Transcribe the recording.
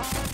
Oh.